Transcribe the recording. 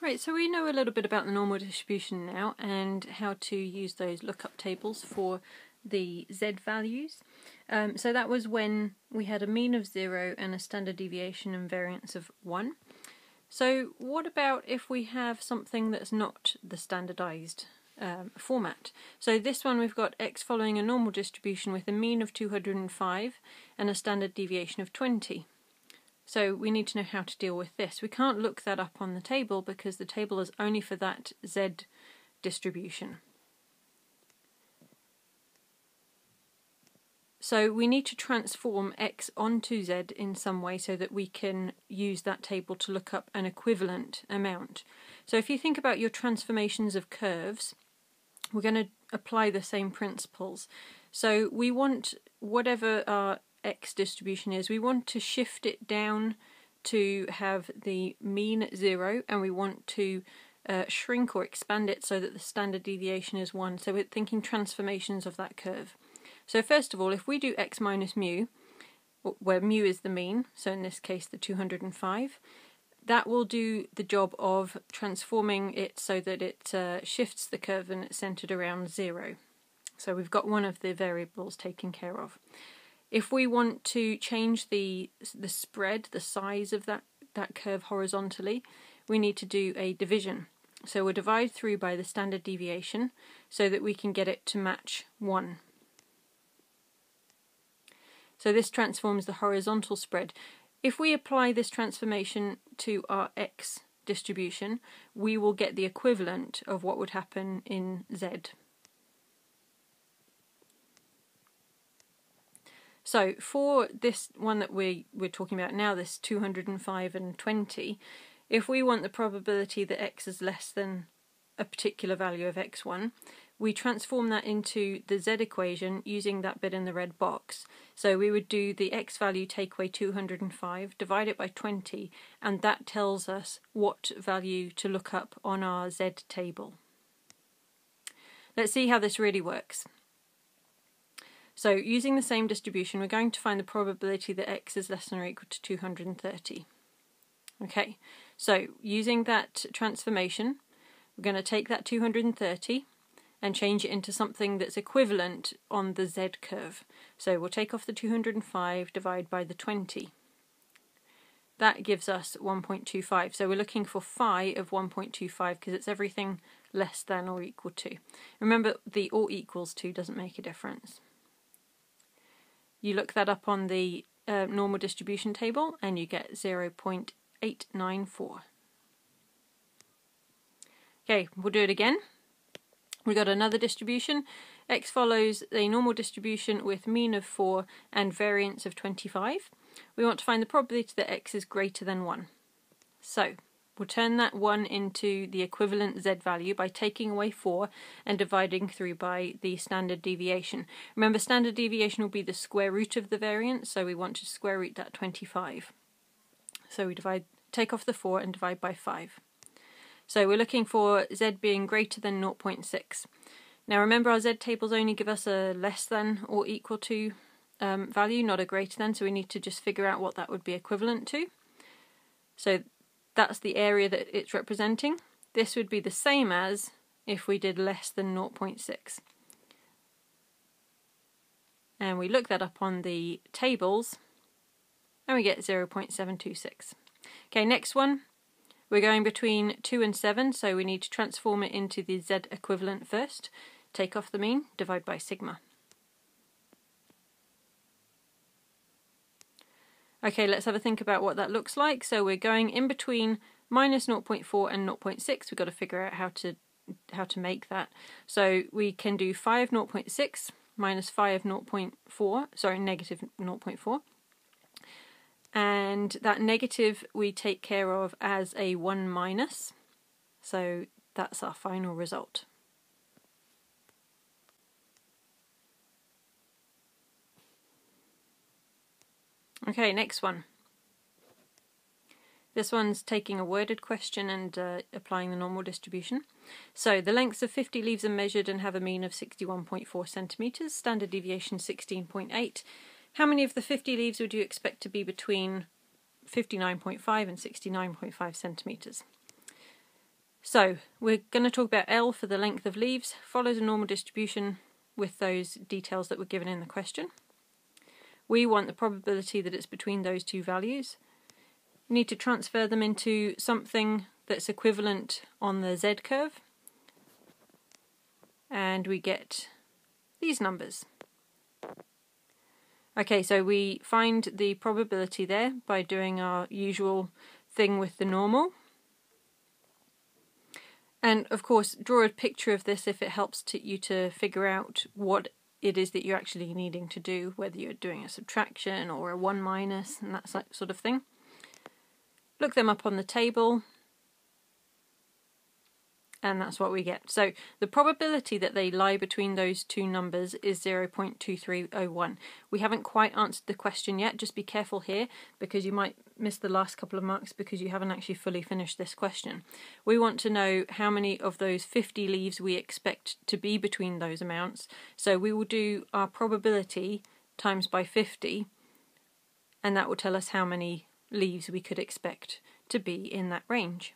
Right, so we know a little bit about the normal distribution now and how to use those lookup tables for the z values. Um, so that was when we had a mean of 0 and a standard deviation and variance of 1. So what about if we have something that's not the standardized um, format? So this one we've got x following a normal distribution with a mean of 205 and a standard deviation of 20. So we need to know how to deal with this. We can't look that up on the table because the table is only for that z distribution. So we need to transform x onto z in some way so that we can use that table to look up an equivalent amount. So if you think about your transformations of curves, we're going to apply the same principles. So we want whatever our x distribution is, we want to shift it down to have the mean zero and we want to uh, shrink or expand it so that the standard deviation is 1. So we're thinking transformations of that curve. So first of all, if we do x minus mu, where mu is the mean, so in this case the 205, that will do the job of transforming it so that it uh, shifts the curve and it's centered around 0. So we've got one of the variables taken care of. If we want to change the the spread, the size of that, that curve horizontally, we need to do a division. So we'll divide through by the standard deviation so that we can get it to match 1. So this transforms the horizontal spread. If we apply this transformation to our x distribution, we will get the equivalent of what would happen in z. So for this one that we, we're talking about now, this 205 and 20, if we want the probability that x is less than a particular value of x1, we transform that into the z equation using that bit in the red box. So we would do the x value take away 205, divide it by 20, and that tells us what value to look up on our z table. Let's see how this really works. So using the same distribution, we're going to find the probability that x is less than or equal to 230. Okay, so using that transformation, we're going to take that 230 and change it into something that's equivalent on the z curve. So we'll take off the 205, divide by the 20. That gives us 1.25. So we're looking for phi of 1.25 because it's everything less than or equal to. Remember, the or equals to doesn't make a difference. You look that up on the uh, normal distribution table and you get 0.894. Okay, we'll do it again. We got another distribution. X follows a normal distribution with mean of 4 and variance of 25. We want to find the probability that x is greater than 1. So, We'll turn that 1 into the equivalent z value by taking away 4 and dividing through by the standard deviation. Remember, standard deviation will be the square root of the variance, so we want to square root that 25. So we divide, take off the 4 and divide by 5. So we're looking for z being greater than 0.6. Now remember our z tables only give us a less than or equal to um, value, not a greater than, so we need to just figure out what that would be equivalent to. So that's the area that it's representing. This would be the same as if we did less than 0.6. And we look that up on the tables and we get 0.726. Okay, next one. We're going between 2 and 7, so we need to transform it into the z equivalent first. Take off the mean, divide by sigma. Okay, let's have a think about what that looks like. So we're going in between minus 0.4 and 0.6. We've got to figure out how to how to make that. So we can do phi of 0.6 minus phi of 0.4, sorry, negative 0.4. And that negative we take care of as a 1 minus. So that's our final result. Okay, next one. This one's taking a worded question and uh, applying the normal distribution. So the lengths of 50 leaves are measured and have a mean of 61.4 centimetres, standard deviation 16.8. How many of the 50 leaves would you expect to be between 59.5 and 69.5 centimetres? So we're going to talk about L for the length of leaves, follows a normal distribution with those details that were given in the question. We want the probability that it's between those two values. We need to transfer them into something that's equivalent on the z curve and we get these numbers. Okay, so we find the probability there by doing our usual thing with the normal. And of course, draw a picture of this if it helps to you to figure out what it is that you're actually needing to do, whether you're doing a subtraction or a 1 minus and that sort of thing. Look them up on the table and that's what we get. So the probability that they lie between those two numbers is 0.2301. We haven't quite answered the question yet, just be careful here because you might miss the last couple of marks because you haven't actually fully finished this question. We want to know how many of those 50 leaves we expect to be between those amounts, so we will do our probability times by 50 and that will tell us how many leaves we could expect to be in that range.